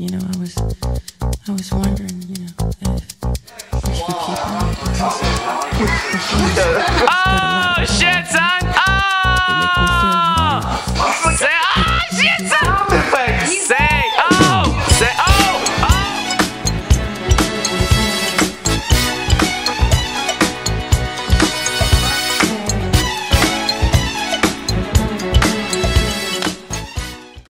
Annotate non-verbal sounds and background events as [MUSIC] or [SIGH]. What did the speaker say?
you know, I was, I was wondering, you know, if, if you keep on. Oh! [LAUGHS]